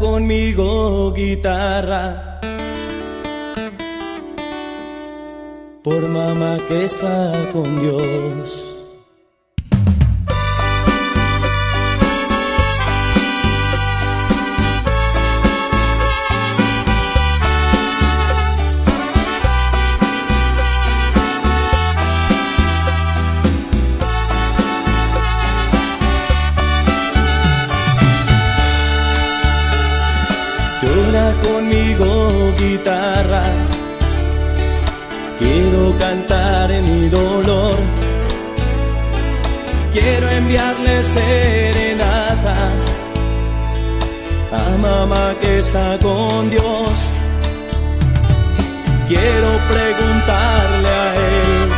Conmigo guitarra por mamá que está con Dios. Quiero cantar en mi dolor, quiero enviarle serenata a mamá que está con Dios. Quiero preguntarle a él,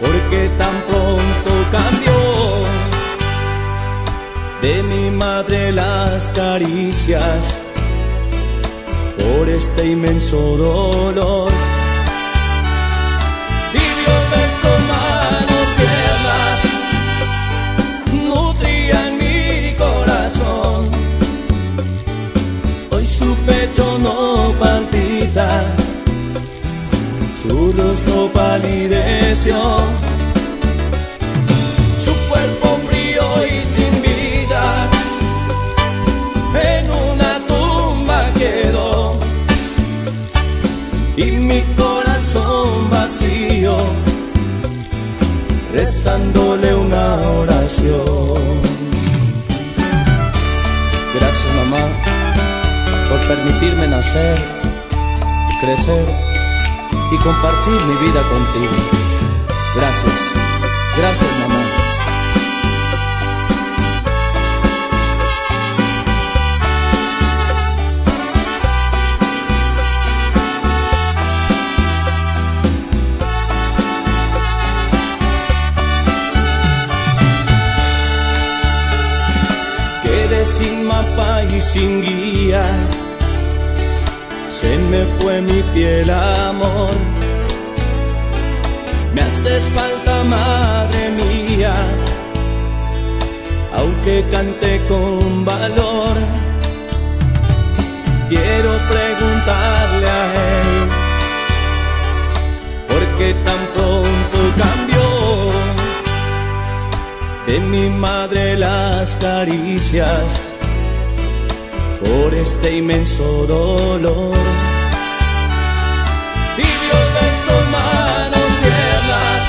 ¿por qué tan pronto cambió? de mi madre las caricias por este inmenso dolor. Tibio beso, manos tiernas, nutrían mi corazón. Hoy su pecho no palpita, su rostro palideció. Y mi corazón vacío rezándole una oración. Gracias mamá por permitirme nacer, crecer y compartir mi vida contigo. Gracias, gracias mamá. Y sin guía, se me fue mi fiel amor. Me haces falta, madre mía, aunque cante con valor. Quiero preguntarle a él, ¿por qué tan pronto cambió? de mi madre las caricias por este inmenso dolor. Tibio beso, manos tiernas,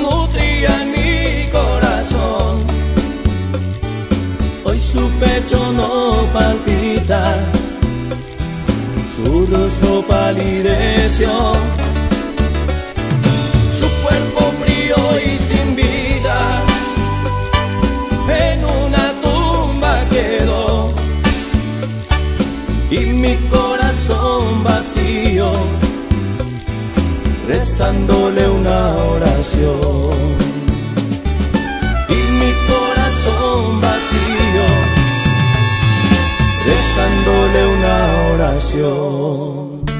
nutrían mi corazón. Hoy su pecho no palpita, su rostro palideció. Y mi corazón vacío rezándole una oración. Y mi corazón vacío rezándole una oración